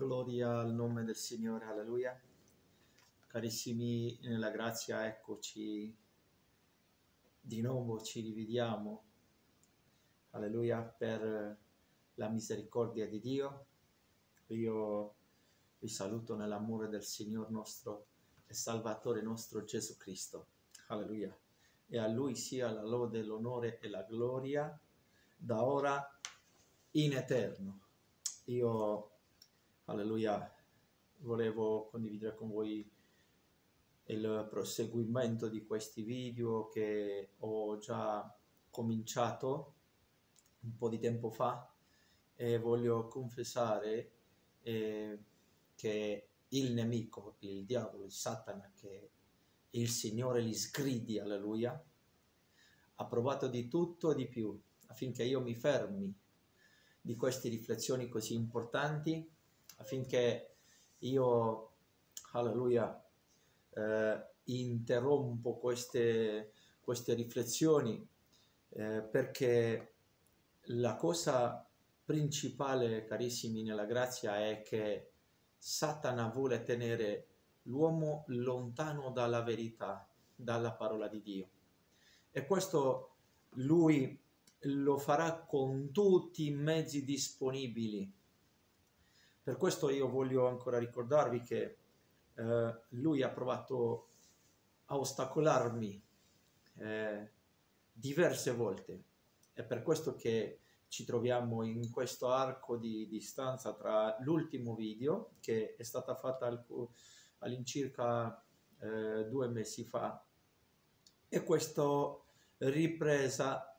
Gloria al nome del Signore, alleluia. Carissimi nella grazia, eccoci di nuovo, ci rivediamo, alleluia, per la misericordia di Dio. Io vi saluto nell'amore del Signore nostro e Salvatore nostro Gesù Cristo, alleluia. E a Lui sia la lode, l'onore e la gloria da ora in eterno. Io alleluia, volevo condividere con voi il proseguimento di questi video che ho già cominciato un po' di tempo fa e voglio confessare eh, che il nemico, il diavolo, il Satana, che il Signore li sgridi, alleluia, ha provato di tutto e di più affinché io mi fermi di queste riflessioni così importanti affinché io, alleluia, eh, interrompo queste, queste riflessioni eh, perché la cosa principale, carissimi, nella grazia è che Satana vuole tenere l'uomo lontano dalla verità, dalla parola di Dio. E questo lui lo farà con tutti i mezzi disponibili per questo io voglio ancora ricordarvi che eh, lui ha provato a ostacolarmi eh, diverse volte. È per questo che ci troviamo in questo arco di distanza tra l'ultimo video, che è stata fatta all'incirca eh, due mesi fa, e questa ripresa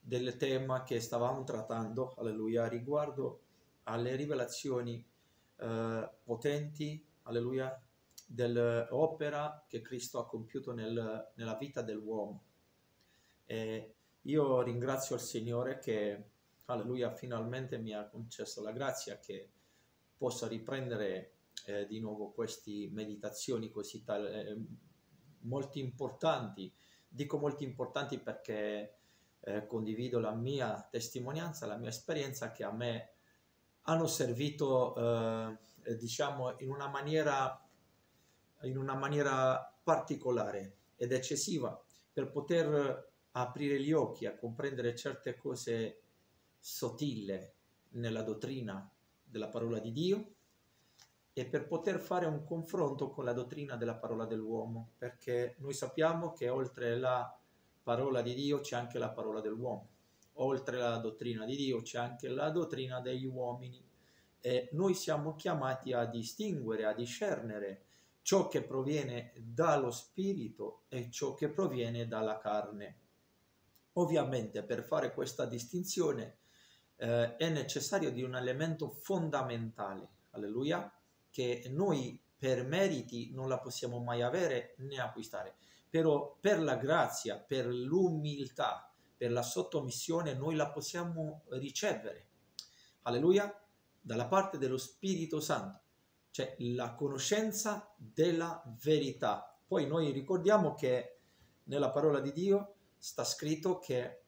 del tema che stavamo trattando, alleluia, riguardo alle rivelazioni eh, potenti, alleluia, dell'opera che Cristo ha compiuto nel, nella vita dell'uomo. E io ringrazio il Signore che, alleluia, finalmente mi ha concesso la grazia che possa riprendere eh, di nuovo queste meditazioni così tal- eh, molto importanti. Dico molto importanti perché eh, condivido la mia testimonianza, la mia esperienza che a me hanno servito, eh, diciamo, in una maniera, in una maniera particolare ed eccessiva per poter aprire gli occhi a comprendere certe cose sottili nella dottrina della parola di Dio e per poter fare un confronto con la dottrina della parola dell'uomo, perché noi sappiamo che oltre la parola di Dio c'è anche la parola dell'uomo oltre alla dottrina di Dio c'è anche la dottrina degli uomini e noi siamo chiamati a distinguere, a discernere ciò che proviene dallo spirito e ciò che proviene dalla carne. Ovviamente per fare questa distinzione eh, è necessario di un elemento fondamentale, alleluia, che noi per meriti non la possiamo mai avere né acquistare, però per la grazia, per l'umiltà, per la sottomissione noi la possiamo ricevere. Alleluia, dalla parte dello Spirito Santo, cioè la conoscenza della verità. Poi noi ricordiamo che nella parola di Dio sta scritto che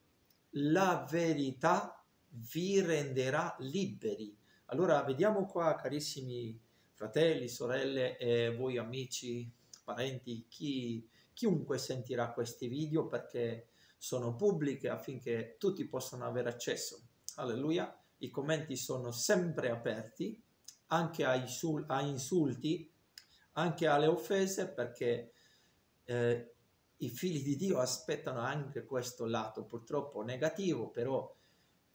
la verità vi renderà liberi. Allora vediamo qua, carissimi fratelli, sorelle e voi amici, parenti, chi, chiunque sentirà questi video perché sono pubbliche affinché tutti possano avere accesso. Alleluia. I commenti sono sempre aperti, anche ai, sul- ai insulti, anche alle offese, perché eh, i figli di Dio aspettano anche questo lato purtroppo negativo, però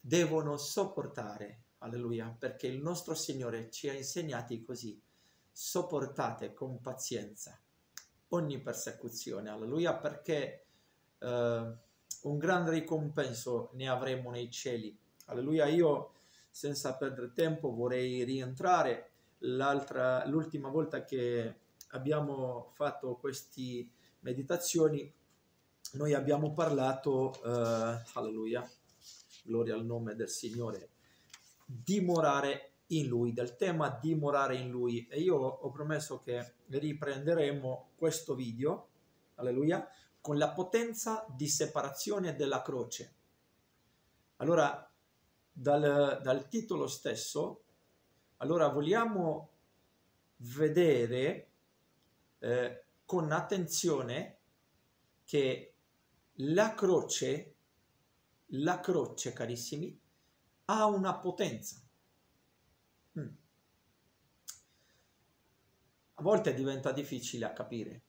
devono sopportare, alleluia, perché il nostro Signore ci ha insegnati così, sopportate con pazienza ogni persecuzione, alleluia, perché eh, un grande ricompenso ne avremo nei cieli. Alleluia, io senza perdere tempo vorrei rientrare. l'ultima volta che abbiamo fatto queste meditazioni, noi abbiamo parlato, uh, alleluia, gloria al nome del Signore, dimorare in Lui, del tema dimorare in Lui. E io ho promesso che riprenderemo questo video, alleluia, con la potenza di separazione della croce. Allora, dal, dal titolo stesso Allora vogliamo vedere eh, con attenzione che la croce, la croce, carissimi, ha una potenza. Mm. A volte diventa difficile a capire,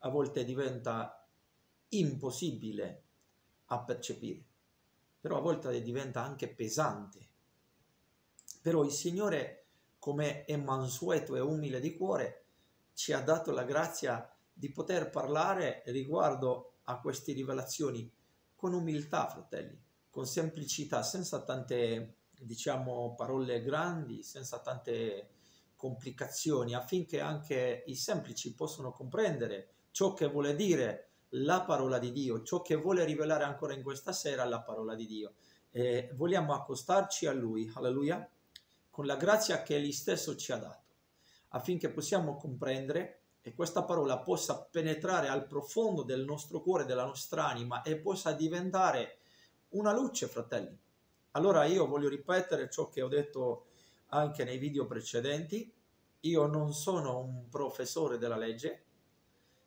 a volte diventa impossibile a percepire, però a volte diventa anche pesante. Però il Signore, come è mansueto e umile di cuore, ci ha dato la grazia di poter parlare riguardo a queste rivelazioni con umiltà, fratelli, con semplicità, senza tante, diciamo, parole grandi, senza tante complicazioni, affinché anche i semplici possano comprendere ciò che vuole dire la parola di Dio, ciò che vuole rivelare ancora in questa sera la parola di Dio. E vogliamo accostarci a Lui, alleluia, con la grazia che Egli stesso ci ha dato, affinché possiamo comprendere e questa parola possa penetrare al profondo del nostro cuore, della nostra anima e possa diventare una luce, fratelli. Allora io voglio ripetere ciò che ho detto anche nei video precedenti. Io non sono un professore della legge,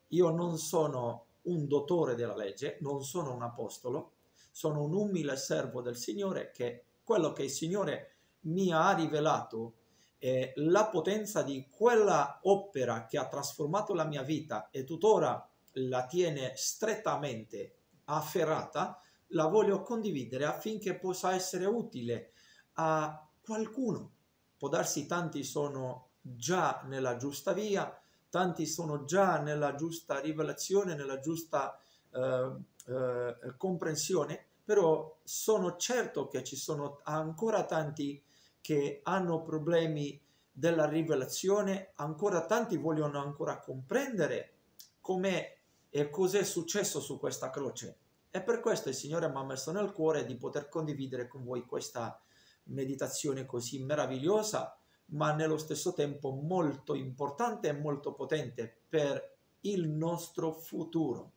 io non sono un dottore della legge, non sono un apostolo, sono un umile servo del Signore che quello che il Signore mi ha rivelato è la potenza di quella opera che ha trasformato la mia vita e tuttora la tiene strettamente afferrata, la voglio condividere affinché possa essere utile a qualcuno. Può darsi tanti sono già nella giusta via, tanti sono già nella giusta rivelazione, nella giusta eh, eh, comprensione, però sono certo che ci sono ancora tanti che hanno problemi della rivelazione, ancora tanti vogliono ancora comprendere com'è e cos'è successo su questa croce. E per questo il Signore mi ha messo nel cuore di poter condividere con voi questa meditazione così meravigliosa ma nello stesso tempo molto importante e molto potente per il nostro futuro.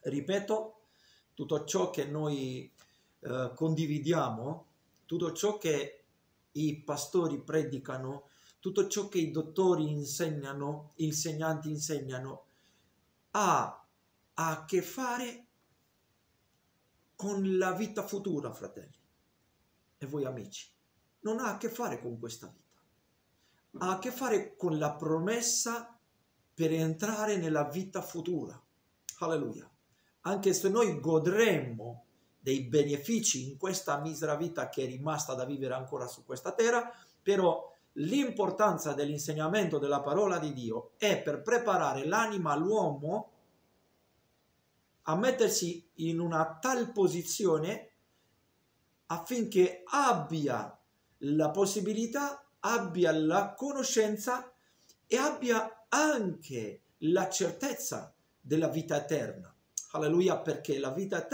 Ripeto, tutto ciò che noi eh, condividiamo, tutto ciò che i pastori predicano, tutto ciò che i dottori insegnano, insegnanti insegnano, ha a che fare con la vita futura, fratelli e voi amici. Non ha a che fare con questa vita ha a che fare con la promessa per entrare nella vita futura. Alleluia. Anche se noi godremmo dei benefici in questa misera vita che è rimasta da vivere ancora su questa terra, però l'importanza dell'insegnamento della parola di Dio è per preparare l'anima all'uomo a mettersi in una tal posizione affinché abbia la possibilità abbia la conoscenza e abbia anche la certezza della vita eterna. Alleluia, perché la vita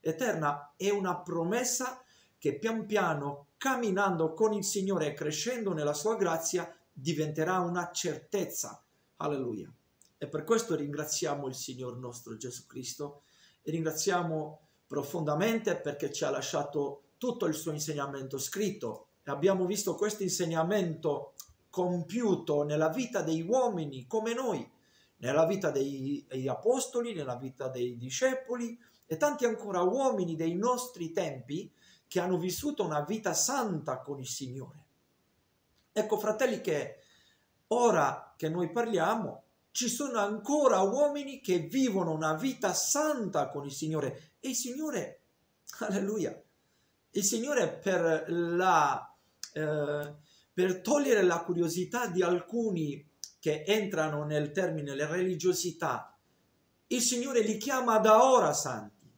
eterna è una promessa che pian piano, camminando con il Signore e crescendo nella sua grazia, diventerà una certezza. Alleluia. E per questo ringraziamo il Signore nostro Gesù Cristo e ringraziamo profondamente perché ci ha lasciato tutto il suo insegnamento scritto abbiamo visto questo insegnamento compiuto nella vita degli uomini come noi, nella vita degli apostoli, nella vita dei discepoli e tanti ancora uomini dei nostri tempi che hanno vissuto una vita santa con il Signore. Ecco, fratelli, che ora che noi parliamo, ci sono ancora uomini che vivono una vita santa con il Signore e il Signore, alleluia, il Signore per la eh, per togliere la curiosità di alcuni che entrano nel termine la religiosità, il Signore li chiama da ora santi.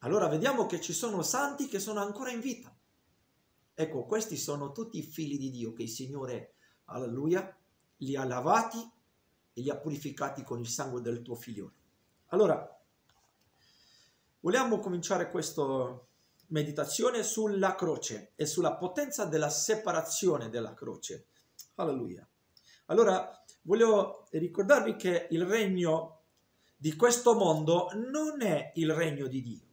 Allora vediamo che ci sono santi che sono ancora in vita. Ecco, questi sono tutti i figli di Dio che il Signore, alleluia, li ha lavati e li ha purificati con il sangue del tuo figliolo. Allora, vogliamo cominciare questo meditazione sulla croce e sulla potenza della separazione della croce. Alleluia. Allora, voglio ricordarvi che il regno di questo mondo non è il regno di Dio.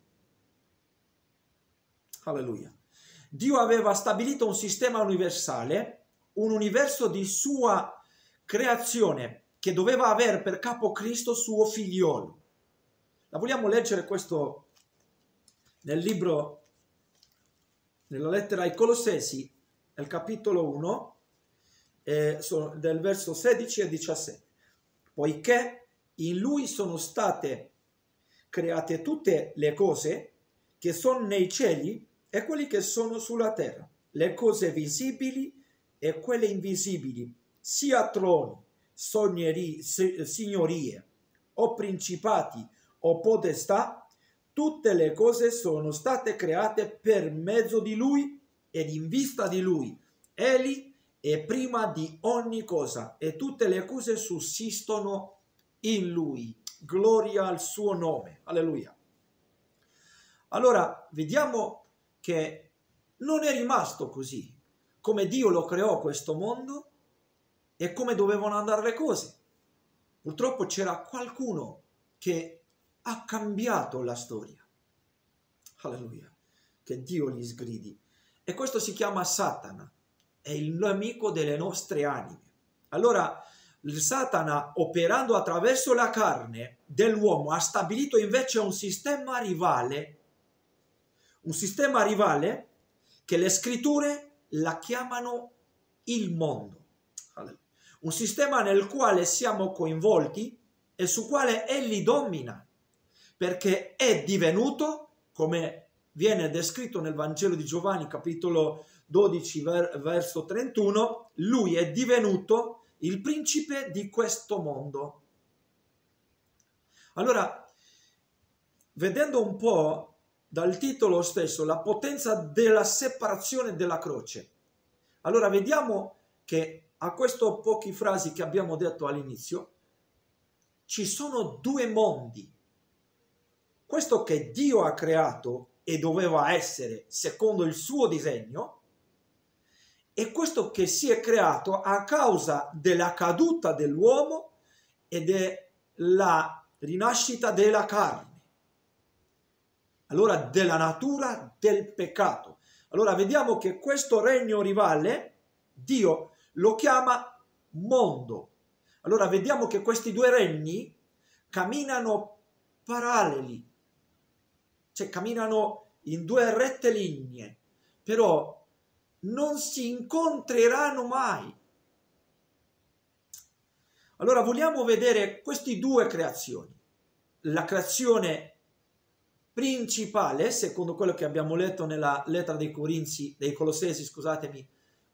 Alleluia. Dio aveva stabilito un sistema universale, un universo di sua creazione che doveva avere per capo Cristo suo figliolo. La vogliamo leggere questo nel libro, nella lettera ai Colossesi, nel capitolo 1, eh, del verso 16 e 17. Poiché in lui sono state create tutte le cose che sono nei cieli e quelle che sono sulla terra, le cose visibili e quelle invisibili, sia troni, sognerie, signorie o principati o potestà, tutte le cose sono state create per mezzo di lui ed in vista di lui. Egli è prima di ogni cosa e tutte le cose sussistono in lui. Gloria al suo nome. Alleluia. Allora, vediamo che non è rimasto così. Come Dio lo creò questo mondo e come dovevano andare le cose. Purtroppo c'era qualcuno che ha cambiato la storia. Alleluia. Che Dio gli sgridi. E questo si chiama Satana. È il nemico delle nostre anime. Allora, il Satana, operando attraverso la carne dell'uomo, ha stabilito invece un sistema rivale. Un sistema rivale che le scritture la chiamano il mondo. Un sistema nel quale siamo coinvolti e su quale egli domina perché è divenuto, come viene descritto nel Vangelo di Giovanni capitolo 12 verso 31, lui è divenuto il principe di questo mondo. Allora, vedendo un po' dal titolo stesso la potenza della separazione della croce, allora vediamo che a queste poche frasi che abbiamo detto all'inizio, ci sono due mondi questo che Dio ha creato e doveva essere secondo il suo disegno, e questo che si è creato a causa della caduta dell'uomo e della rinascita della carne. Allora della natura del peccato. Allora vediamo che questo regno rivale, Dio lo chiama mondo. Allora vediamo che questi due regni camminano paralleli, cioè camminano in due rette linee, però non si incontreranno mai. Allora vogliamo vedere queste due creazioni. La creazione principale, secondo quello che abbiamo letto nella lettera dei Corinzi, dei Colossesi, scusatemi,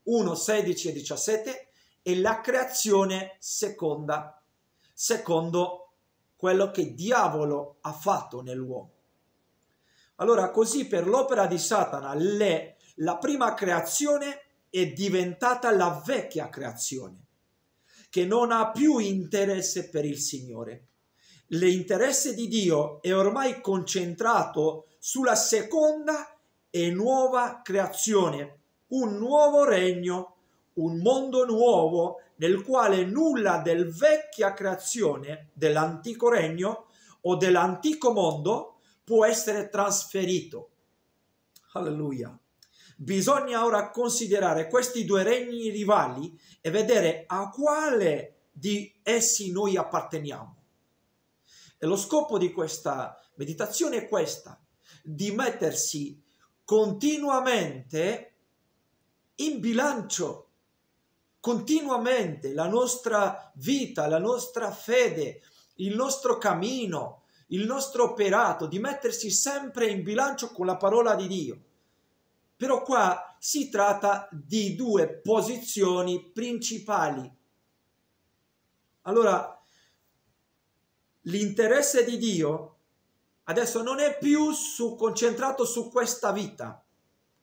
1, 16 e 17, e la creazione seconda, secondo quello che diavolo ha fatto nell'uomo. Allora, così per l'opera di Satana, le, la prima creazione è diventata la vecchia creazione, che non ha più interesse per il Signore. L'interesse di Dio è ormai concentrato sulla seconda e nuova creazione, un nuovo regno, un mondo nuovo nel quale nulla del vecchia creazione, dell'antico regno o dell'antico mondo può essere trasferito. Alleluia. Bisogna ora considerare questi due regni rivali e vedere a quale di essi noi apparteniamo. E lo scopo di questa meditazione è questa, di mettersi continuamente in bilancio, continuamente la nostra vita, la nostra fede, il nostro cammino, il nostro operato, di mettersi sempre in bilancio con la parola di Dio. Però qua si tratta di due posizioni principali. Allora, l'interesse di Dio adesso non è più su, concentrato su questa vita.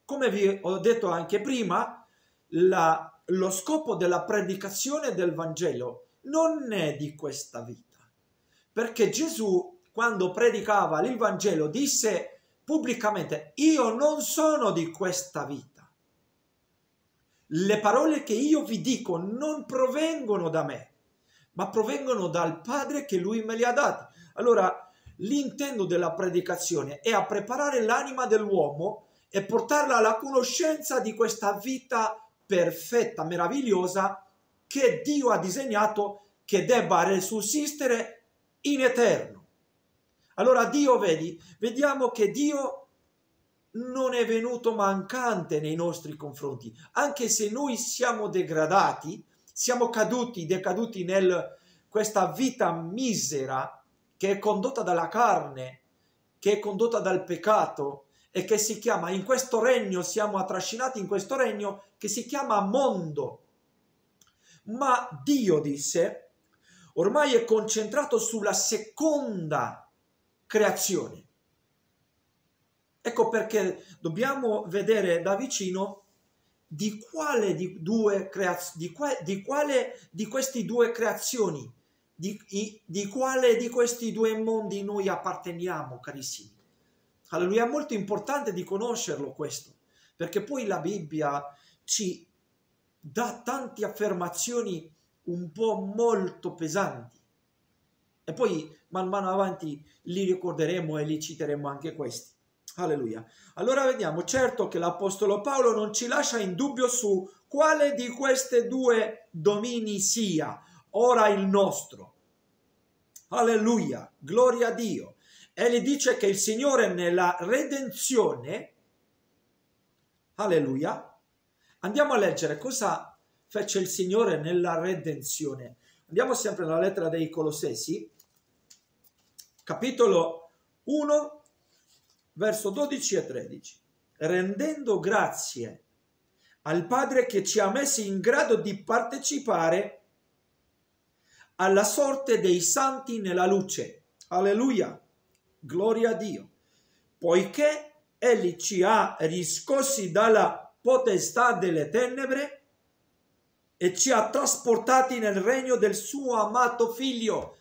Come vi ho detto anche prima, la, lo scopo della predicazione del Vangelo non è di questa vita, perché Gesù quando predicava il Vangelo, disse pubblicamente, io non sono di questa vita. Le parole che io vi dico non provengono da me, ma provengono dal Padre che Lui me li ha dati. Allora, l'intento della predicazione è a preparare l'anima dell'uomo e portarla alla conoscenza di questa vita perfetta, meravigliosa che Dio ha disegnato che debba resusistere in eterno. Allora Dio, vedi, vediamo che Dio non è venuto mancante nei nostri confronti, anche se noi siamo degradati, siamo caduti, decaduti in questa vita misera che è condotta dalla carne, che è condotta dal peccato e che si chiama, in questo regno siamo attrascinati in questo regno che si chiama mondo. Ma Dio disse, ormai è concentrato sulla seconda creazione. Ecco perché dobbiamo vedere da vicino di quale di, due creaz- di, que- di, quale di questi due creazioni, di, di quale di questi due mondi noi apparteniamo, carissimi. Alleluia, è molto importante di conoscerlo questo, perché poi la Bibbia ci dà tante affermazioni un po' molto pesanti. E poi man mano avanti li ricorderemo e li citeremo anche questi. Alleluia. Allora vediamo, certo che l'Apostolo Paolo non ci lascia in dubbio su quale di queste due domini sia ora il nostro. Alleluia, gloria a Dio. Egli dice che il Signore nella redenzione, alleluia, andiamo a leggere cosa fece il Signore nella redenzione. Andiamo sempre nella lettera dei Colossesi, capitolo 1, verso 12 e 13. Rendendo grazie al Padre che ci ha messi in grado di partecipare alla sorte dei santi nella luce. Alleluia, gloria a Dio. Poiché Egli ci ha riscossi dalla potestà delle tenebre e ci ha trasportati nel regno del suo amato figlio.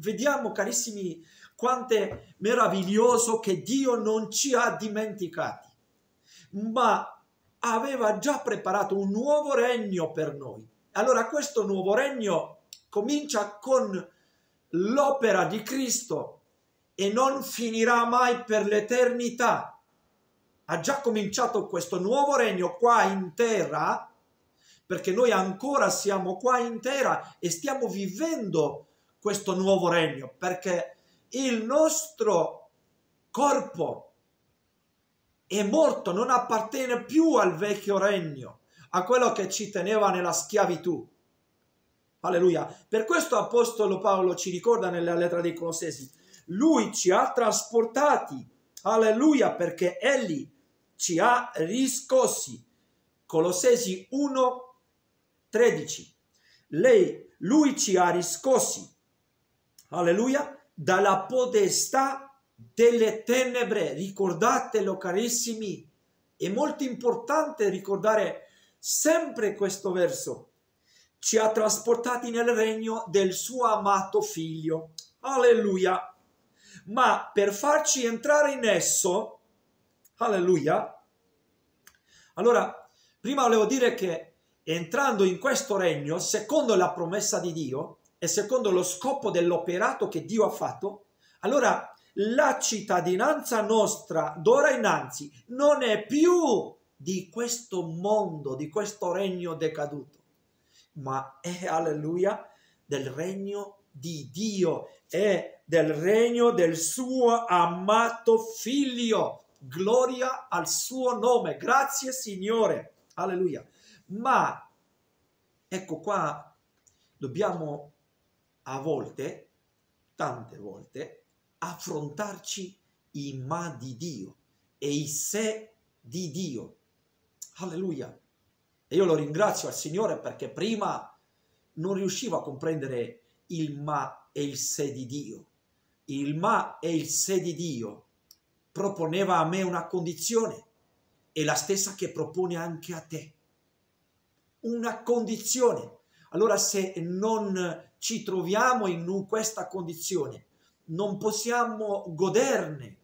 Vediamo, carissimi, quanto è meraviglioso che Dio non ci ha dimenticati, ma aveva già preparato un nuovo regno per noi. Allora questo nuovo regno comincia con l'opera di Cristo e non finirà mai per l'eternità. Ha già cominciato questo nuovo regno qua in terra perché noi ancora siamo qua in terra e stiamo vivendo questo nuovo regno, perché il nostro corpo è morto, non appartiene più al vecchio regno, a quello che ci teneva nella schiavitù. Alleluia. Per questo Apostolo Paolo ci ricorda nella lettera dei Colossesi, lui ci ha trasportati, alleluia, perché egli ci ha riscossi. Colossesi 1, 13. Lei, lui ci ha riscossi, alleluia, dalla potestà delle tenebre. Ricordatelo carissimi, è molto importante ricordare sempre questo verso. Ci ha trasportati nel regno del suo amato figlio. Alleluia. Ma per farci entrare in esso, alleluia, allora, prima volevo dire che entrando in questo regno, secondo la promessa di Dio e secondo lo scopo dell'operato che Dio ha fatto, allora la cittadinanza nostra d'ora innanzi non è più di questo mondo, di questo regno decaduto, ma è, alleluia, del regno di Dio, è del regno del suo amato figlio. Gloria al suo nome. Grazie Signore. Alleluia ma ecco qua dobbiamo a volte, tante volte, affrontarci i ma di Dio e i se di Dio. Alleluia. E io lo ringrazio al Signore perché prima non riuscivo a comprendere il ma e il se di Dio. Il ma e il se di Dio proponeva a me una condizione, è la stessa che propone anche a te una condizione. Allora se non ci troviamo in questa condizione, non possiamo goderne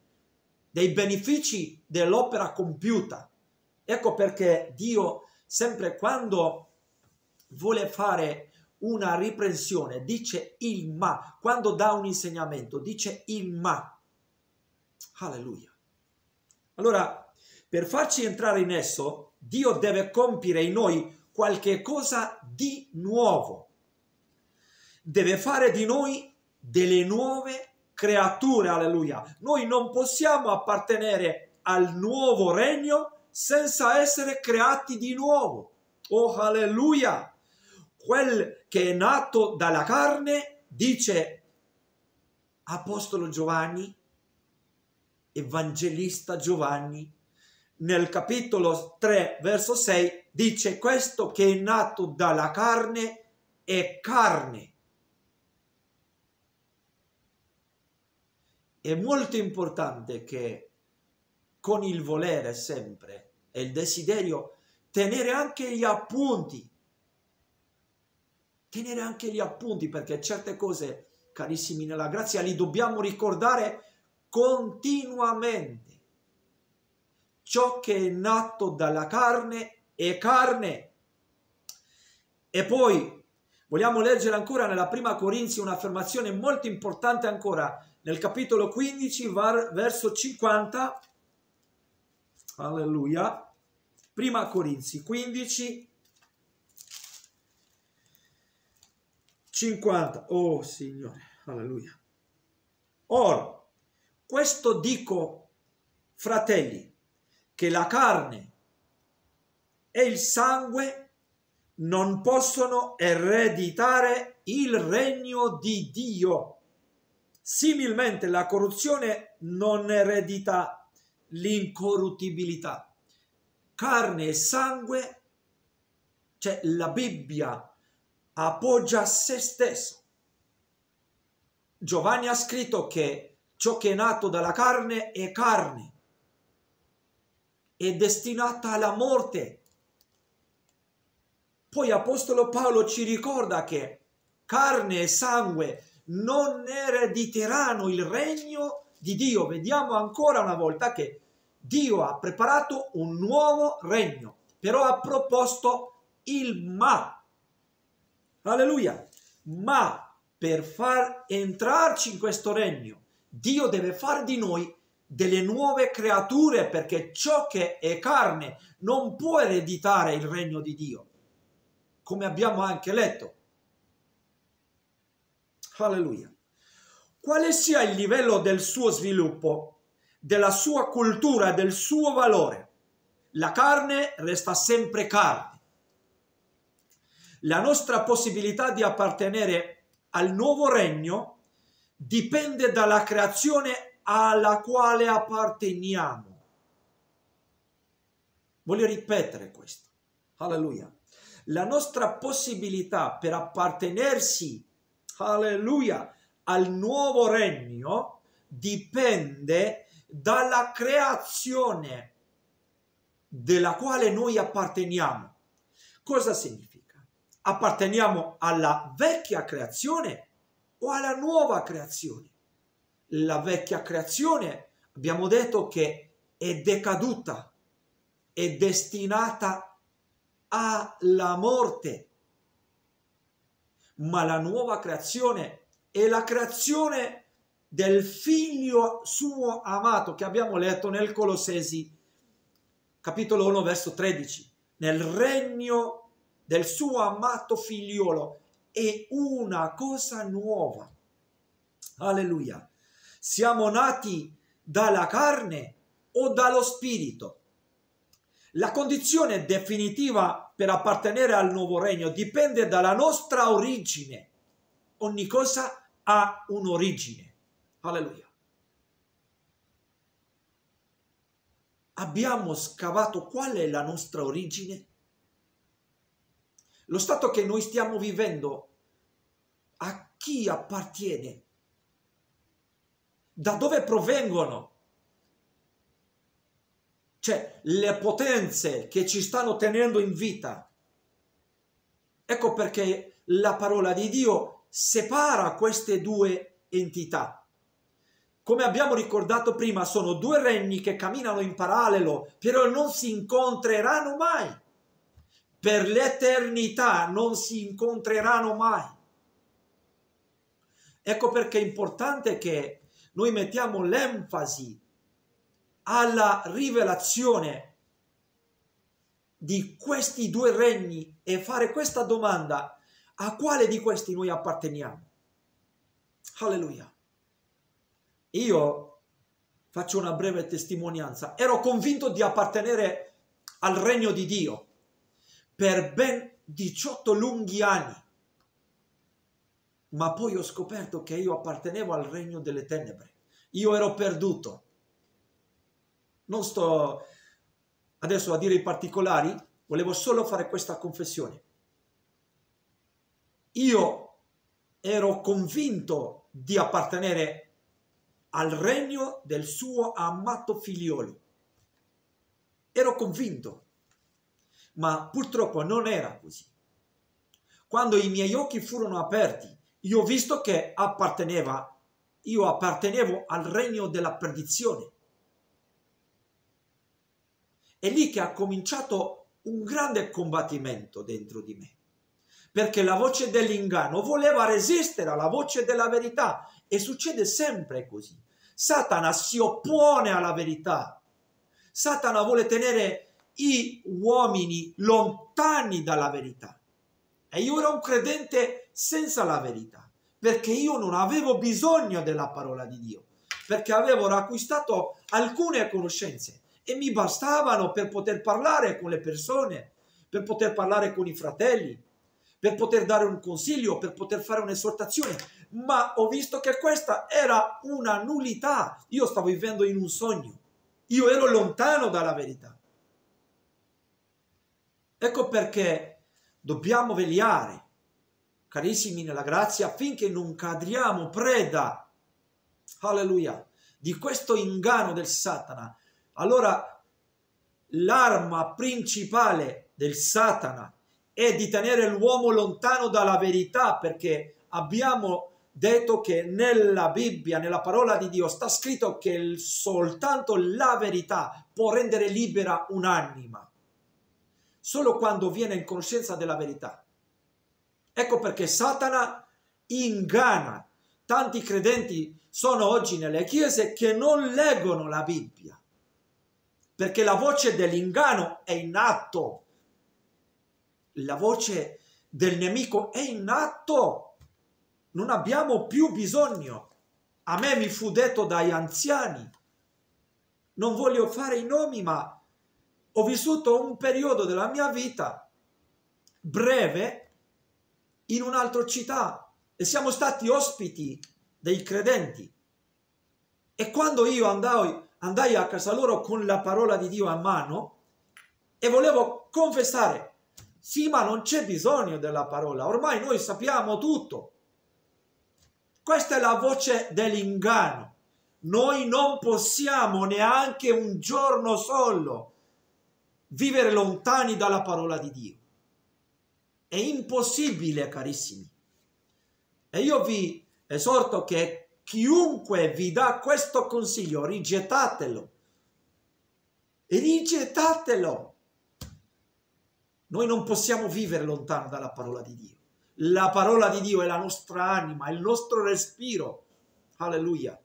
dei benefici dell'opera compiuta. Ecco perché Dio sempre quando vuole fare una riprensione dice il ma, quando dà un insegnamento dice il ma. Alleluia. Allora, per farci entrare in esso, Dio deve compiere in noi qualche cosa di nuovo. Deve fare di noi delle nuove creature, alleluia. Noi non possiamo appartenere al nuovo regno senza essere creati di nuovo. Oh, alleluia! Quel che è nato dalla carne, dice Apostolo Giovanni, Evangelista Giovanni, nel capitolo 3, verso 6, dice questo che è nato dalla carne è carne. È molto importante che con il volere sempre e il desiderio tenere anche gli appunti. Tenere anche gli appunti perché certe cose, carissimi nella grazia, li dobbiamo ricordare continuamente ciò che è nato dalla carne è carne. E poi vogliamo leggere ancora nella prima Corinzi un'affermazione molto importante ancora, nel capitolo 15, verso 50. Alleluia. Prima Corinzi 15, 50. Oh Signore, alleluia. Ora, questo dico, fratelli, che la carne e il sangue non possono ereditare il regno di Dio. Similmente la corruzione non eredita l'incorruttibilità. Carne e sangue, cioè la Bibbia appoggia se stesso. Giovanni ha scritto che ciò che è nato dalla carne è carne è destinata alla morte. Poi Apostolo Paolo ci ricorda che carne e sangue non erediteranno il regno di Dio. Vediamo ancora una volta che Dio ha preparato un nuovo regno, però ha proposto il ma. Alleluia. Ma per far entrarci in questo regno, Dio deve far di noi delle nuove creature perché ciò che è carne non può ereditare il regno di Dio, come abbiamo anche letto. Alleluia. Quale sia il livello del suo sviluppo, della sua cultura, del suo valore, la carne resta sempre carne. La nostra possibilità di appartenere al nuovo regno dipende dalla creazione alla quale apparteniamo. Voglio ripetere questo. Alleluia. La nostra possibilità per appartenersi, alleluia, al nuovo regno dipende dalla creazione della quale noi apparteniamo. Cosa significa? Apparteniamo alla vecchia creazione o alla nuova creazione? la vecchia creazione, abbiamo detto che è decaduta, è destinata alla morte. Ma la nuova creazione è la creazione del figlio suo amato che abbiamo letto nel Colossesi capitolo 1 verso 13 nel regno del suo amato figliolo è una cosa nuova. Alleluia. Siamo nati dalla carne o dallo spirito. La condizione definitiva per appartenere al nuovo regno dipende dalla nostra origine. Ogni cosa ha un'origine. Alleluia. Abbiamo scavato qual è la nostra origine? Lo stato che noi stiamo vivendo a chi appartiene? da dove provengono? Cioè, le potenze che ci stanno tenendo in vita. Ecco perché la parola di Dio separa queste due entità. Come abbiamo ricordato prima, sono due regni che camminano in parallelo, però non si incontreranno mai. Per l'eternità non si incontreranno mai. Ecco perché è importante che noi mettiamo l'enfasi alla rivelazione di questi due regni e fare questa domanda, a quale di questi noi apparteniamo? Alleluia. Io faccio una breve testimonianza. Ero convinto di appartenere al regno di Dio per ben 18 lunghi anni. Ma poi ho scoperto che io appartenevo al regno delle tenebre. Io ero perduto. Non sto adesso a dire i particolari, volevo solo fare questa confessione. Io ero convinto di appartenere al regno del suo amato figliolo. Ero convinto, ma purtroppo non era così. Quando i miei occhi furono aperti, io ho visto che apparteneva, io appartenevo al regno della perdizione. È lì che ha cominciato un grande combattimento dentro di me, perché la voce dell'inganno voleva resistere alla voce della verità e succede sempre così. Satana si oppone alla verità. Satana vuole tenere i uomini lontani dalla verità. E io ero un credente senza la verità, perché io non avevo bisogno della parola di Dio, perché avevo acquistato alcune conoscenze e mi bastavano per poter parlare con le persone, per poter parlare con i fratelli, per poter dare un consiglio, per poter fare un'esortazione, ma ho visto che questa era una nullità. Io stavo vivendo in un sogno, io ero lontano dalla verità. Ecco perché dobbiamo vegliare, carissimi nella grazia, affinché non cadriamo preda, alleluia, di questo inganno del Satana. Allora, l'arma principale del Satana è di tenere l'uomo lontano dalla verità perché abbiamo detto che nella Bibbia, nella parola di Dio, sta scritto che soltanto la verità può rendere libera un'anima, solo quando viene in conoscenza della verità. Ecco perché Satana inganna. Tanti credenti sono oggi nelle chiese che non leggono la Bibbia, perché la voce dell'inganno è in atto la voce del nemico è in atto. Non abbiamo più bisogno. A me mi fu detto dai anziani. Non voglio fare i nomi, ma ho vissuto un periodo della mia vita breve in un'altra città e siamo stati ospiti dei credenti. E quando io andai, andai a casa loro con la parola di Dio a mano e volevo confessare sì, ma non c'è bisogno della parola, ormai noi sappiamo tutto. Questa è la voce dell'inganno. Noi non possiamo neanche un giorno solo vivere lontani dalla parola di Dio. È impossibile, carissimi. E io vi esorto che chiunque vi dà questo consiglio, rigettatelo. Rigettatelo noi non possiamo vivere lontano dalla parola di Dio. La parola di Dio è la nostra anima, è il nostro respiro. Alleluia.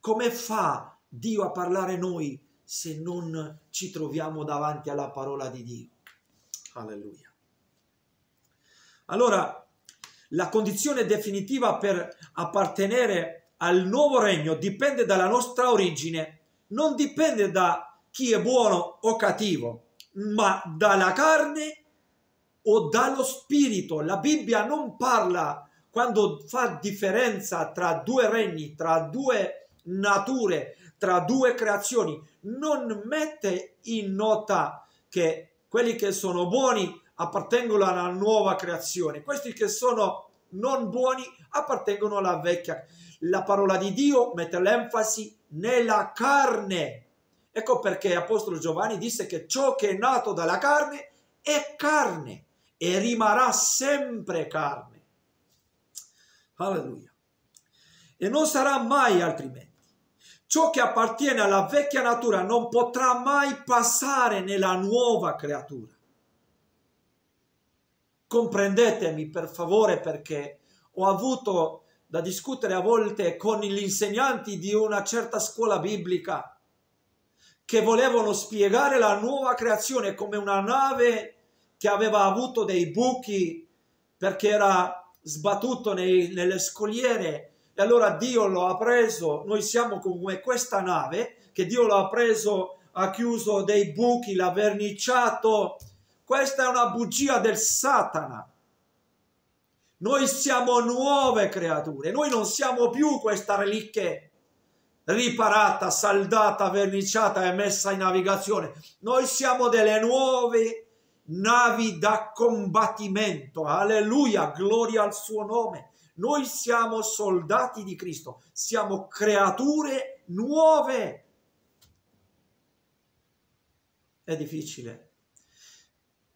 Come fa Dio a parlare noi se non ci troviamo davanti alla parola di Dio? Alleluia. Allora, la condizione definitiva per appartenere al nuovo regno dipende dalla nostra origine, non dipende da chi è buono o cattivo ma dalla carne o dallo spirito. La Bibbia non parla quando fa differenza tra due regni, tra due nature, tra due creazioni, non mette in nota che quelli che sono buoni appartengono alla nuova creazione, questi che sono non buoni appartengono alla vecchia. La parola di Dio mette l'enfasi nella carne, Ecco perché Apostolo Giovanni disse che ciò che è nato dalla carne è carne e rimarrà sempre carne. Alleluia. E non sarà mai altrimenti. Ciò che appartiene alla vecchia natura non potrà mai passare nella nuova creatura. Comprendetemi per favore perché ho avuto da discutere a volte con gli insegnanti di una certa scuola biblica che volevano spiegare la nuova creazione come una nave che aveva avuto dei buchi perché era sbattuto nei, nelle scogliere e allora Dio lo ha preso, noi siamo come questa nave che Dio lo ha preso, ha chiuso dei buchi, l'ha verniciato. Questa è una bugia del Satana. Noi siamo nuove creature, noi non siamo più questa reliquia riparata, saldata, verniciata e messa in navigazione. Noi siamo delle nuove navi da combattimento. Alleluia, gloria al suo nome. Noi siamo soldati di Cristo, siamo creature nuove. È difficile.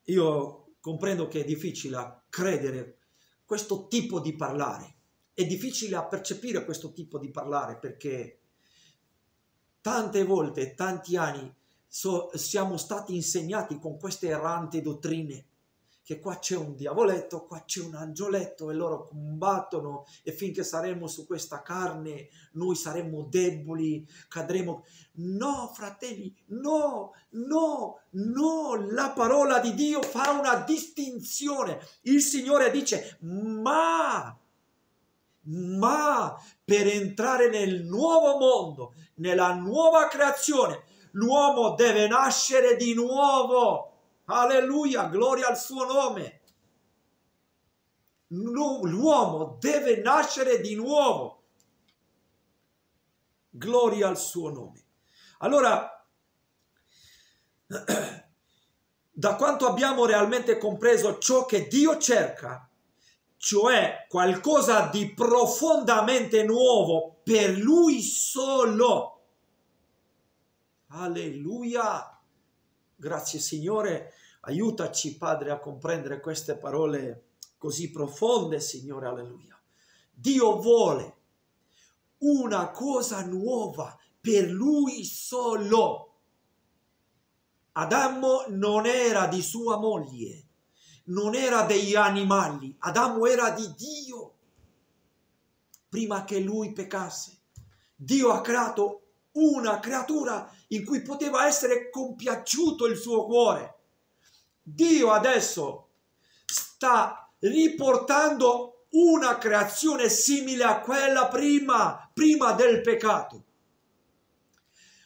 Io comprendo che è difficile credere questo tipo di parlare. È difficile percepire questo tipo di parlare perché tante volte, tanti anni so, siamo stati insegnati con queste errante dottrine che qua c'è un diavoletto, qua c'è un angioletto e loro combattono e finché saremo su questa carne noi saremo deboli, cadremo. No, fratelli, no, no, no, la parola di Dio fa una distinzione. Il Signore dice, ma ma per entrare nel nuovo mondo, nella nuova creazione, l'uomo deve nascere di nuovo. Alleluia, gloria al suo nome. L'uomo deve nascere di nuovo. Gloria al suo nome. Allora, da quanto abbiamo realmente compreso ciò che Dio cerca, cioè qualcosa di profondamente nuovo per Lui solo. Alleluia. Grazie Signore, aiutaci Padre a comprendere queste parole così profonde, Signore, alleluia. Dio vuole una cosa nuova per Lui solo. Adamo non era di sua moglie, non era degli animali, Adamo era di Dio. Prima che lui peccasse, Dio ha creato una creatura in cui poteva essere compiaciuto il suo cuore. Dio adesso sta riportando una creazione simile a quella prima, prima del peccato.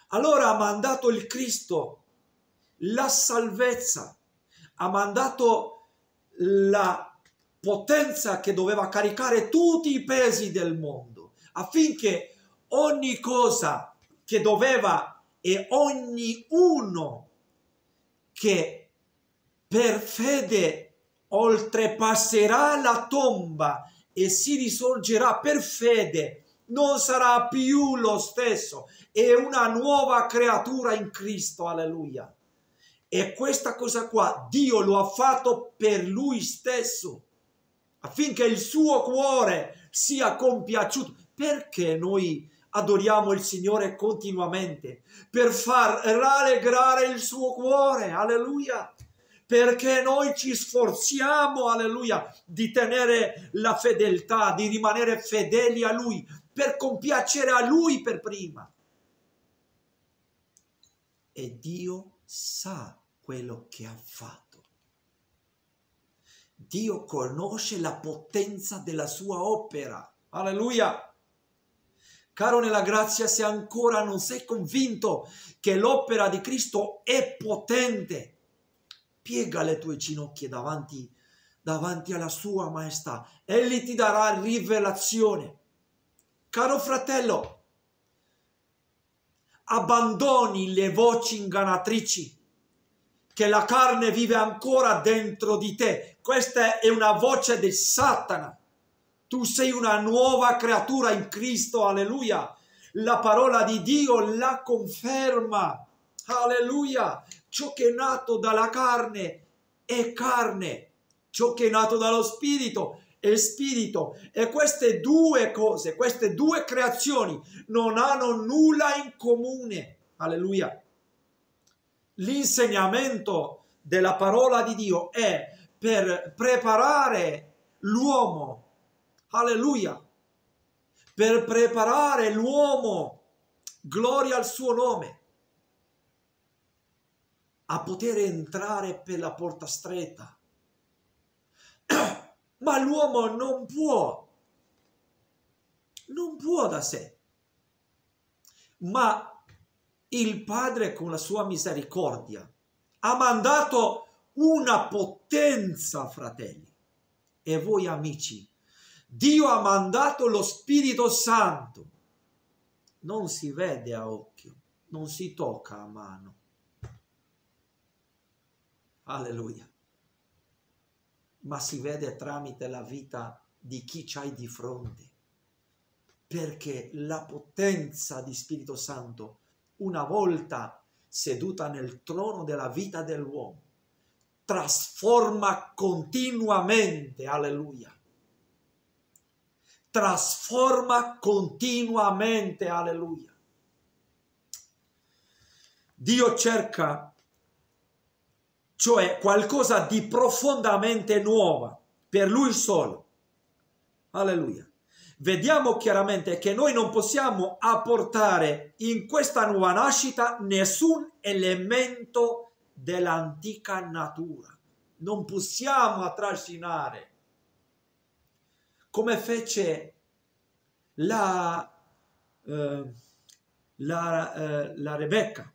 Allora ha mandato il Cristo la salvezza, ha mandato la potenza che doveva caricare tutti i pesi del mondo affinché ogni cosa che doveva e ogni uno che per fede oltrepasserà la tomba e si risorgerà per fede non sarà più lo stesso, è una nuova creatura in Cristo, alleluia. E questa cosa qua Dio lo ha fatto per lui stesso, affinché il suo cuore sia compiaciuto. Perché noi adoriamo il Signore continuamente? Per far rallegrare il suo cuore, alleluia. Perché noi ci sforziamo, alleluia, di tenere la fedeltà, di rimanere fedeli a Lui, per compiacere a Lui per prima. E Dio sa quello che ha fatto. Dio conosce la potenza della sua opera. Alleluia! Caro nella grazia, se ancora non sei convinto che l'opera di Cristo è potente, piega le tue ginocchia davanti, davanti alla sua maestà. Egli ti darà rivelazione. Caro fratello, abbandoni le voci ingannatrici che la carne vive ancora dentro di te. Questa è una voce del Satana. Tu sei una nuova creatura in Cristo, alleluia. La parola di Dio la conferma, alleluia. Ciò che è nato dalla carne è carne, ciò che è nato dallo spirito è spirito. E queste due cose, queste due creazioni non hanno nulla in comune, alleluia. L'insegnamento della parola di Dio è per preparare l'uomo, alleluia, per preparare l'uomo, gloria al suo nome, a poter entrare per la porta stretta. Ma l'uomo non può, non può da sé. Ma il Padre con la sua misericordia ha mandato una potenza, fratelli. E voi amici, Dio ha mandato lo Spirito Santo. Non si vede a occhio, non si tocca a mano. Alleluia. Ma si vede tramite la vita di chi c'hai di fronte. Perché la potenza di Spirito Santo, una volta seduta nel trono della vita dell'uomo, trasforma continuamente, alleluia. Trasforma continuamente, alleluia. Dio cerca, cioè qualcosa di profondamente nuova per lui solo. Alleluia vediamo chiaramente che noi non possiamo apportare in questa nuova nascita nessun elemento dell'antica natura. Non possiamo trascinare come fece la, eh, la, eh, la Rebecca.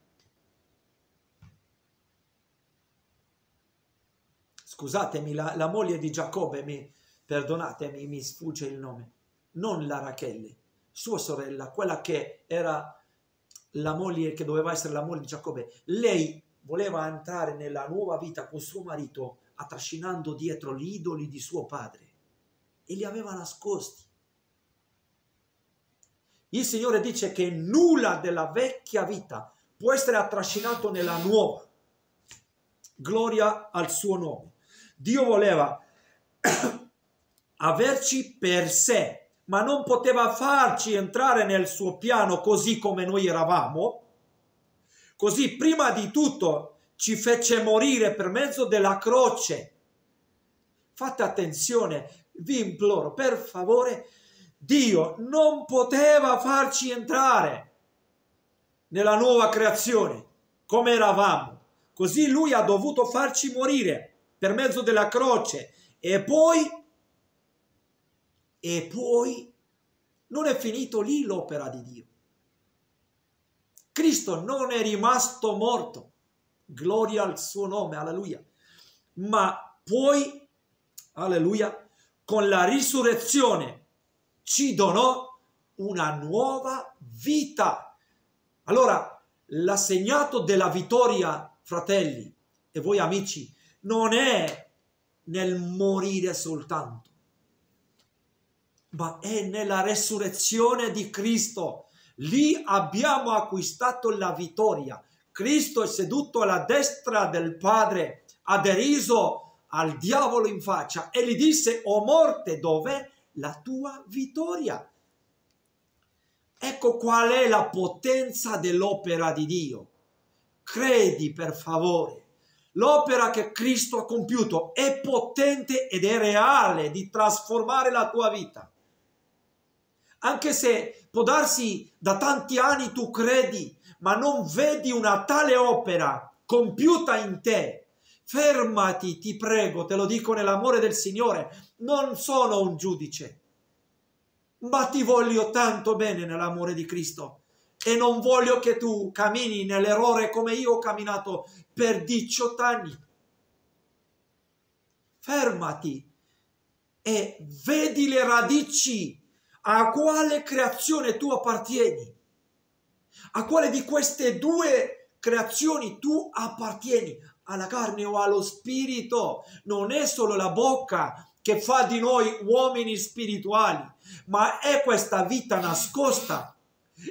Scusatemi, la, la moglie di Giacobbe, mi, perdonatemi, mi sfugge il nome non la Rachele, sua sorella, quella che era la moglie, che doveva essere la moglie di Giacobbe. Lei voleva entrare nella nuova vita con suo marito, trascinando dietro gli idoli di suo padre e li aveva nascosti. Il Signore dice che nulla della vecchia vita può essere attrascinato nella nuova. Gloria al suo nome. Dio voleva averci per sé ma non poteva farci entrare nel suo piano così come noi eravamo, così prima di tutto ci fece morire per mezzo della croce. Fate attenzione, vi imploro, per favore, Dio non poteva farci entrare nella nuova creazione come eravamo. Così lui ha dovuto farci morire per mezzo della croce e poi e poi non è finito lì l'opera di Dio. Cristo non è rimasto morto, gloria al suo nome, alleluia. Ma poi, alleluia, con la risurrezione ci donò una nuova vita. Allora, l'assegnato della vittoria, fratelli e voi amici, non è nel morire soltanto ma è nella resurrezione di Cristo. Lì abbiamo acquistato la vittoria. Cristo è seduto alla destra del Padre, ha deriso al diavolo in faccia e gli disse, o morte, dov'è la tua vittoria? Ecco qual è la potenza dell'opera di Dio. Credi per favore. L'opera che Cristo ha compiuto è potente ed è reale di trasformare la tua vita. Anche se può darsi da tanti anni tu credi, ma non vedi una tale opera compiuta in te, fermati, ti prego, te lo dico nell'amore del Signore, non sono un giudice, ma ti voglio tanto bene nell'amore di Cristo e non voglio che tu cammini nell'errore come io ho camminato per 18 anni. Fermati e vedi le radici a quale creazione tu appartieni? A quale di queste due creazioni tu appartieni? Alla carne o allo spirito? Non è solo la bocca che fa di noi uomini spirituali, ma è questa vita nascosta,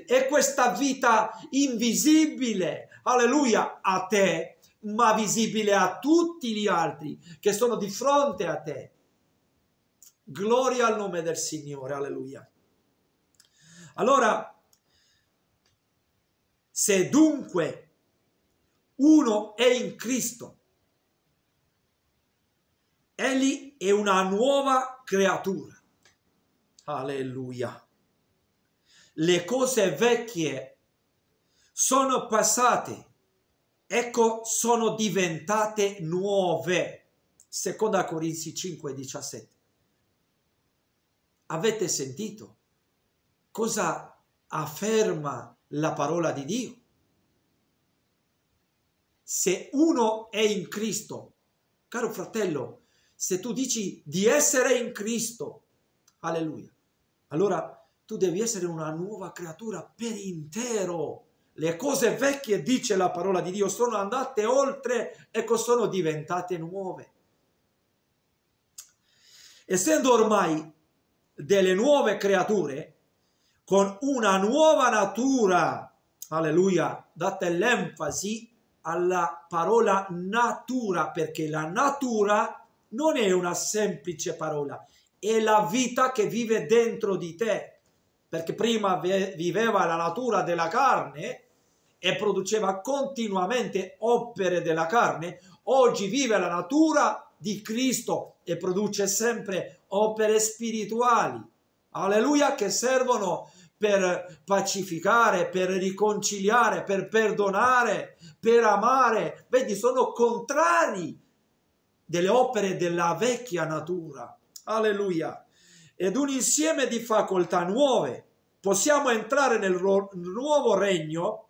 è questa vita invisibile, alleluia, a te, ma visibile a tutti gli altri che sono di fronte a te. Gloria al nome del Signore, alleluia. Allora, se dunque uno è in Cristo, egli è una nuova creatura. Alleluia. le cose vecchie sono passate, ecco sono diventate nuove. Seconda Corinzi 5, 17. Avete sentito cosa afferma la parola di Dio? Se uno è in Cristo, caro fratello, se tu dici di essere in Cristo, alleluia, allora tu devi essere una nuova creatura per intero. Le cose vecchie, dice la parola di Dio, sono andate oltre, ecco, sono diventate nuove. Essendo ormai delle nuove creature, con una nuova natura, alleluia, date l'enfasi alla parola natura, perché la natura non è una semplice parola, è la vita che vive dentro di te, perché prima viveva la natura della carne e produceva continuamente opere della carne, oggi vive la natura di Cristo e produce sempre opere spirituali. Alleluia, che servono per pacificare, per riconciliare, per perdonare, per amare. Vedi, sono contrari delle opere della vecchia natura. Alleluia. Ed un insieme di facoltà nuove. Possiamo entrare nel nuovo regno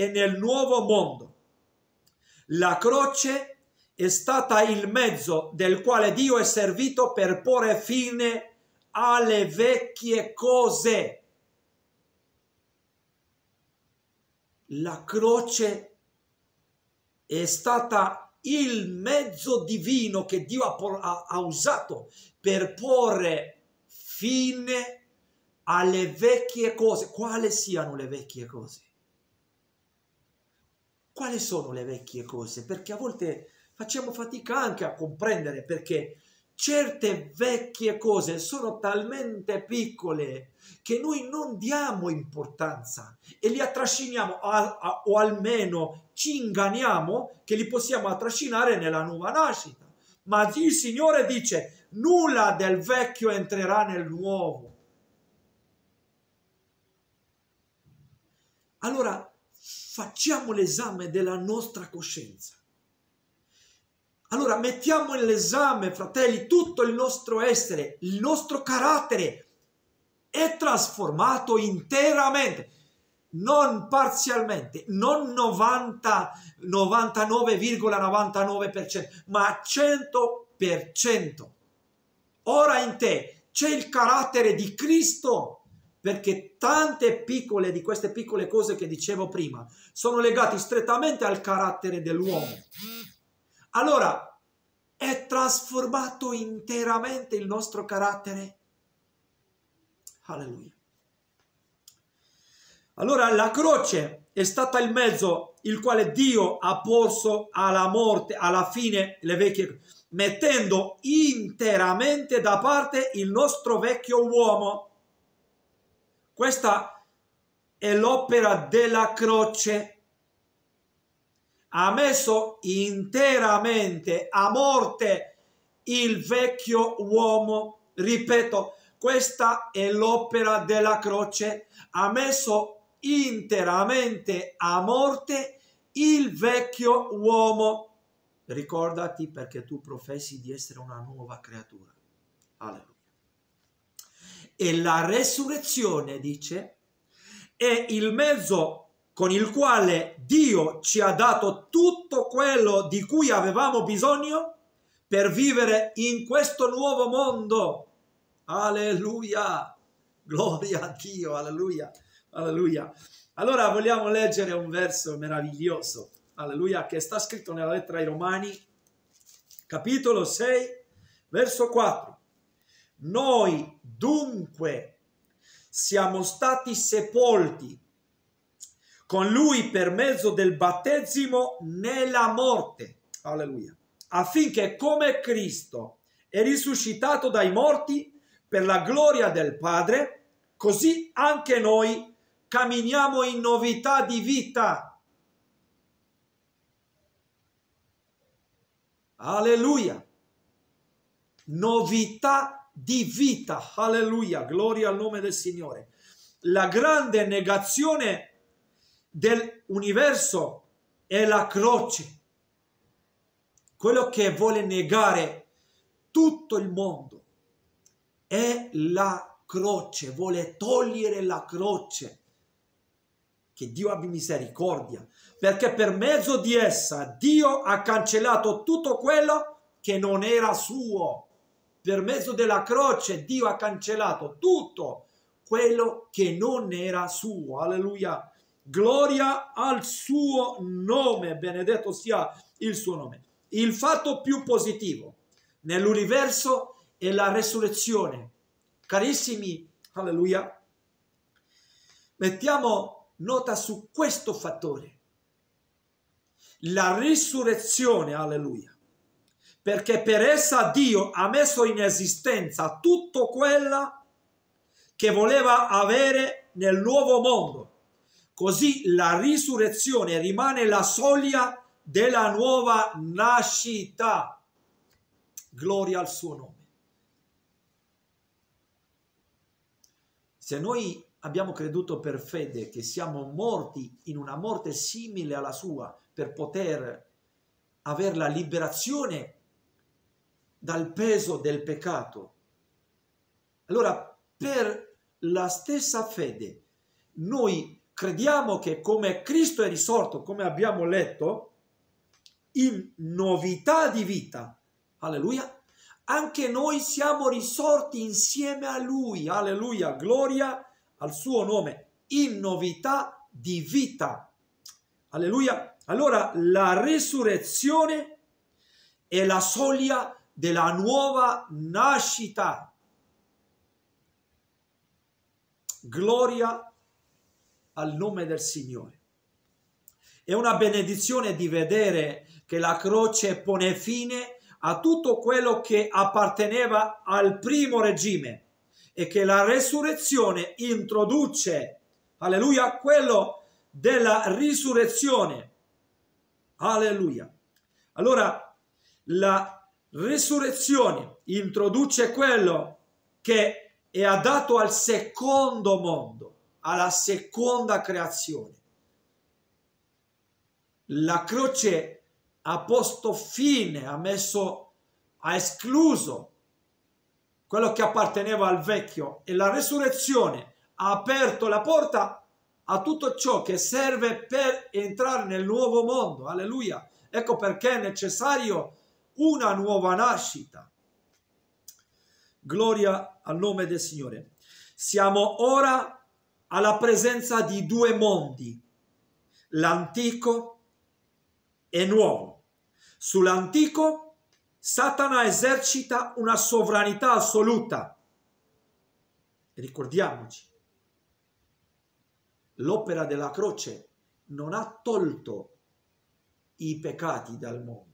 e nel nuovo mondo. La croce è stata il mezzo del quale Dio è servito per porre fine alle vecchie cose. La croce è stata il mezzo divino che Dio ha, ha, usato per porre fine alle vecchie cose. Quali siano le vecchie cose? Quali sono le vecchie cose? Perché a volte facciamo fatica anche a comprendere perché certe vecchie cose sono talmente piccole che noi non diamo importanza e li attrasciniamo a, a, o almeno ci inganniamo che li possiamo attrascinare nella nuova nascita. Ma il Signore dice nulla del vecchio entrerà nel nuovo. Allora facciamo l'esame della nostra coscienza. Allora mettiamo nell'esame, fratelli, tutto il nostro essere, il nostro carattere è trasformato interamente, non parzialmente, non 90, 99,99%, ma 100%. Ora in te c'è il carattere di Cristo, perché tante piccole di queste piccole cose che dicevo prima sono legate strettamente al carattere dell'uomo allora è trasformato interamente il nostro carattere. Alleluia. Allora la croce è stata il mezzo il quale Dio ha posto alla morte, alla fine, le vecchie, mettendo interamente da parte il nostro vecchio uomo. Questa è l'opera della croce ha messo interamente a morte il vecchio uomo. Ripeto, questa è l'opera della croce. Ha messo interamente a morte il vecchio uomo. Ricordati perché tu professi di essere una nuova creatura. Alleluia. E la resurrezione, dice, è il mezzo con il quale Dio ci ha dato tutto quello di cui avevamo bisogno per vivere in questo nuovo mondo. Alleluia! Gloria a Dio, alleluia, alleluia. Allora vogliamo leggere un verso meraviglioso, alleluia, che sta scritto nella lettera ai Romani, capitolo 6, verso 4. Noi dunque siamo stati sepolti con lui per mezzo del battesimo nella morte. Alleluia. Affinché come Cristo è risuscitato dai morti per la gloria del Padre, così anche noi camminiamo in novità di vita. Alleluia. Novità di vita. Alleluia. Gloria al nome del Signore. la grande negazione dell'universo è la croce. Quello che vuole negare tutto il mondo è la croce, vuole togliere la croce. Che Dio abbia misericordia, perché per mezzo di essa Dio ha cancellato tutto quello che non era suo. Per mezzo della croce Dio ha cancellato tutto quello che non era suo. Alleluia. Gloria al suo nome, benedetto sia il suo nome. Il fatto più positivo nell'universo è la resurrezione. Carissimi, alleluia, mettiamo nota su questo fattore. La risurrezione, alleluia, perché per essa Dio ha messo in esistenza tutto quello che voleva avere nel nuovo mondo. Così la risurrezione rimane la soglia della nuova nascita. Gloria al suo nome. Se noi abbiamo creduto per fede che siamo morti in una morte simile alla sua per poter avere la liberazione dal peso del peccato, allora per la stessa fede noi crediamo che come Cristo è risorto, come abbiamo letto, in novità di vita, alleluia, anche noi siamo risorti insieme a Lui, alleluia, gloria al suo nome, in novità di vita, alleluia. Allora la risurrezione è la soglia della nuova nascita. Gloria al nome del Signore. È una benedizione di vedere che la croce pone fine a tutto quello che apparteneva al primo regime e che la resurrezione introduce, alleluia, quello della risurrezione. Alleluia. Allora, la risurrezione introduce quello che è adatto al secondo mondo alla seconda creazione. La croce ha posto fine, ha messo, ha escluso quello che apparteneva al vecchio e la resurrezione ha aperto la porta a tutto ciò che serve per entrare nel nuovo mondo. Alleluia. Ecco perché è necessario una nuova nascita. Gloria al nome del Signore. Siamo ora alla presenza di due mondi, l'antico e nuovo. Sull'antico Satana esercita una sovranità assoluta. Ricordiamoci, l'opera della croce non ha tolto i peccati dal mondo,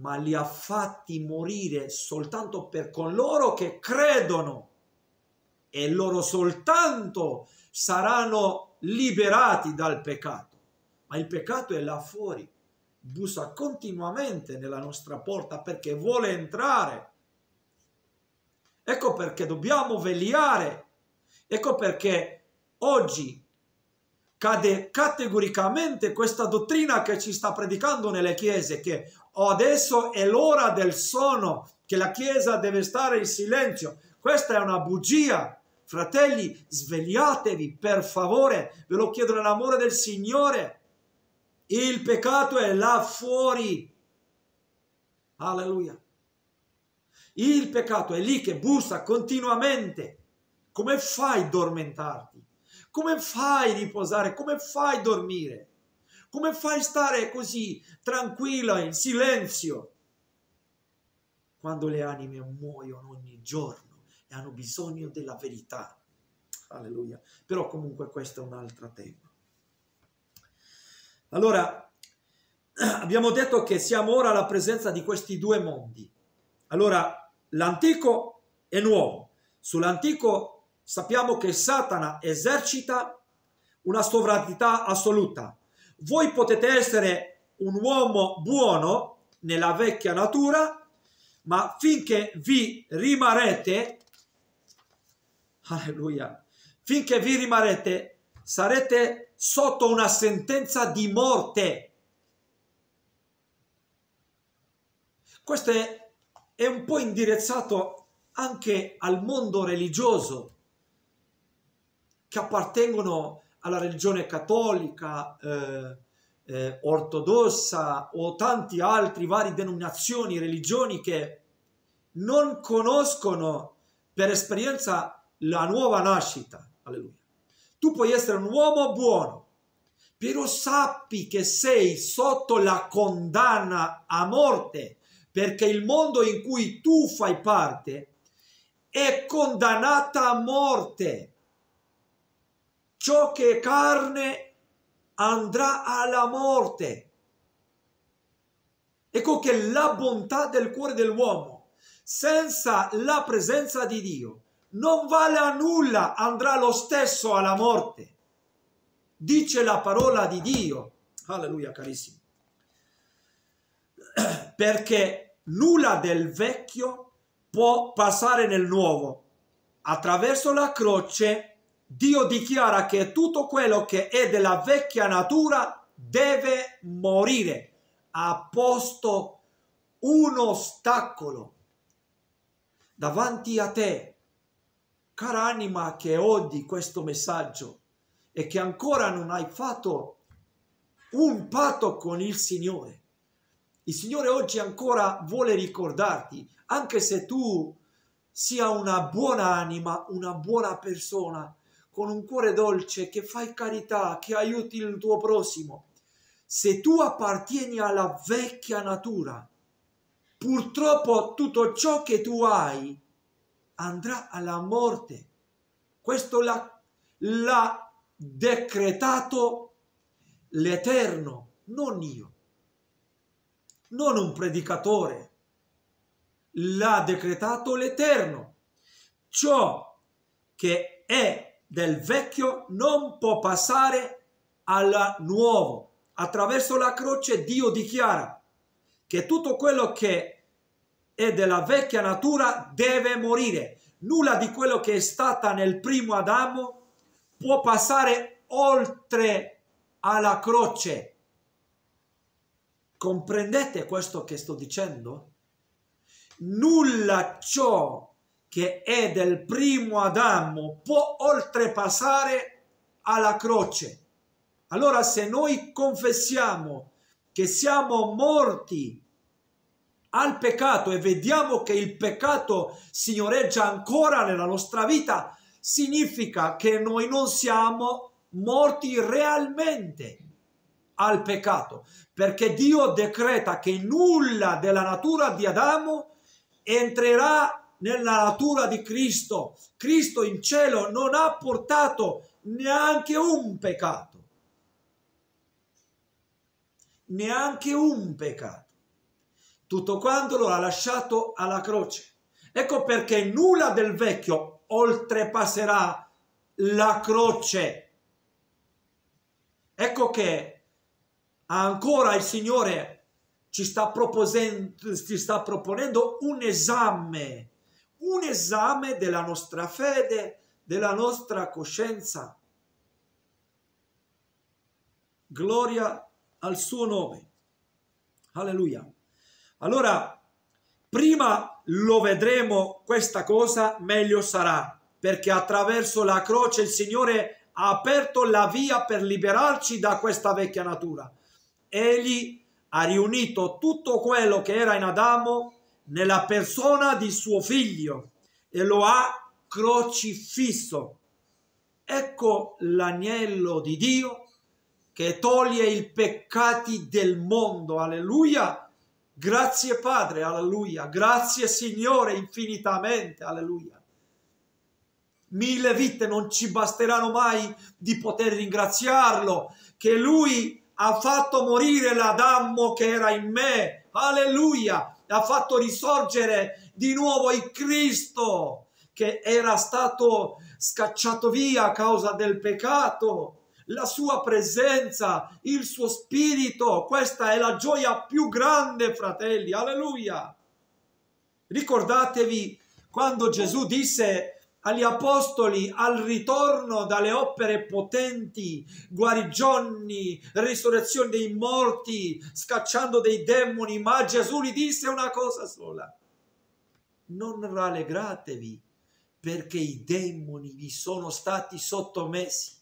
ma li ha fatti morire soltanto per coloro che credono e loro soltanto saranno liberati dal peccato. Ma il peccato è là fuori, bussa continuamente nella nostra porta perché vuole entrare. Ecco perché dobbiamo vegliare. Ecco perché oggi cade categoricamente questa dottrina che ci sta predicando nelle chiese, che adesso è l'ora del sonno, che la chiesa deve stare in silenzio. Questa è una bugia. Fratelli, svegliatevi, per favore, ve lo chiedo nell'amore del Signore. Il peccato è là fuori. Alleluia. Il peccato è lì che bussa continuamente. Come fai a dormentarti? Come fai a riposare? Come fai a dormire? Come fai a stare così tranquilla, in silenzio? Quando le anime muoiono ogni giorno e hanno bisogno della verità. Alleluia. Però comunque questo è un altro tema. Allora, abbiamo detto che siamo ora alla presenza di questi due mondi. Allora, l'antico e nuovo. Sull'antico sappiamo che Satana esercita una sovranità assoluta. Voi potete essere un uomo buono nella vecchia natura, ma finché vi rimarrete alleluia, finché vi rimarrete, sarete sotto una sentenza di morte. Questo è, è un po' indirizzato anche al mondo religioso che appartengono alla religione cattolica, eh, eh, ortodossa o tanti altri vari denominazioni, religioni che non conoscono per esperienza la nuova nascita. Alleluia. Tu puoi essere un uomo buono, però sappi che sei sotto la condanna a morte, perché il mondo in cui tu fai parte è condannata a morte. Ciò che è carne andrà alla morte. Ecco che la bontà del cuore dell'uomo, senza la presenza di Dio, non vale a nulla, andrà lo stesso alla morte. Dice la parola di Dio. Alleluia, carissimo. Perché nulla del vecchio può passare nel nuovo. Attraverso la croce Dio dichiara che tutto quello che è della vecchia natura deve morire. Ha posto un ostacolo davanti a te. Cara anima che odi questo messaggio e che ancora non hai fatto un patto con il Signore. Il Signore oggi ancora vuole ricordarti, anche se tu sia una buona anima, una buona persona, con un cuore dolce, che fai carità, che aiuti il tuo prossimo, se tu appartieni alla vecchia natura, purtroppo tutto ciò che tu hai andrà alla morte. Questo l'ha, l'ha decretato l'Eterno, non io, non un predicatore. L'ha decretato l'Eterno. Ciò che è del vecchio non può passare al nuovo. Attraverso la croce Dio dichiara che tutto quello che è della vecchia natura deve morire. Nulla di quello che è stata nel primo Adamo può passare oltre alla croce. Comprendete questo che sto dicendo? Nulla ciò che è del primo Adamo può oltrepassare alla croce. Allora se noi confessiamo che siamo morti al peccato e vediamo che il peccato signoreggia ancora nella nostra vita, significa che noi non siamo morti realmente al peccato, perché Dio decreta che nulla della natura di Adamo entrerà nella natura di Cristo. Cristo in cielo non ha portato neanche un peccato. Neanche un peccato. Tutto quanto lo ha lasciato alla croce. Ecco perché nulla del vecchio oltrepasserà la croce. Ecco che ancora il Signore ci sta, ci sta proponendo un esame un esame della nostra fede, della nostra coscienza. Gloria al suo nome. Alleluia. Allora, prima lo vedremo questa cosa, meglio sarà, perché attraverso la croce il Signore ha aperto la via per liberarci da questa vecchia natura. Egli ha riunito tutto quello che era in Adamo nella persona di suo figlio e lo ha crocifisso. Ecco l'agnello di Dio che toglie i peccati del mondo. Alleluia. Grazie Padre, alleluia. Grazie Signore infinitamente, alleluia. Mille vite non ci basteranno mai di poter ringraziarlo, che Lui ha fatto morire l'Adamo che era in me. Alleluia ha fatto risorgere di nuovo il Cristo che era stato scacciato via a causa del peccato. La sua presenza, il suo spirito, questa è la gioia più grande, fratelli. Alleluia. Ricordatevi quando Gesù disse agli apostoli al ritorno dalle opere potenti, guarigioni, risurrezione dei morti, scacciando dei demoni, ma Gesù gli disse una cosa sola. Non rallegratevi perché i demoni vi sono stati sottomessi,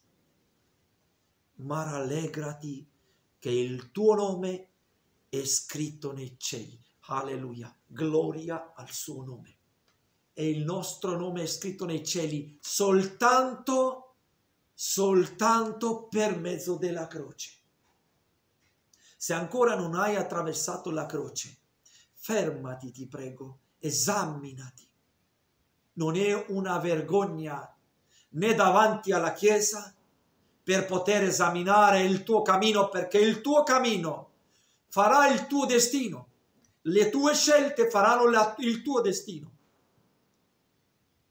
ma rallegrati che il tuo nome è scritto nei cieli. Alleluia, gloria al suo nome e il nostro nome è scritto nei cieli soltanto, soltanto per mezzo della croce. Se ancora non hai attraversato la croce, fermati, ti prego, esaminati. Non è una vergogna né davanti alla Chiesa per poter esaminare il tuo cammino, perché il tuo cammino farà il tuo destino. Le tue scelte faranno la, il tuo destino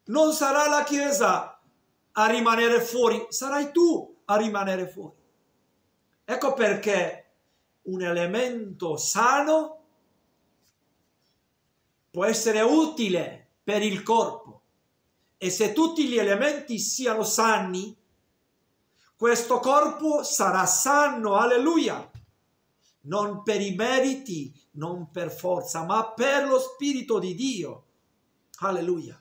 non sarà la Chiesa a rimanere fuori, sarai tu a rimanere fuori. Ecco perché un elemento sano può essere utile per il corpo e se tutti gli elementi siano sani, questo corpo sarà sano, alleluia, non per i meriti, non per forza, ma per lo Spirito di Dio, alleluia.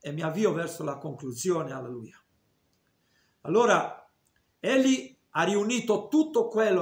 E mi avvio verso la conclusione, alleluia. Allora, egli ha riunito tutto quello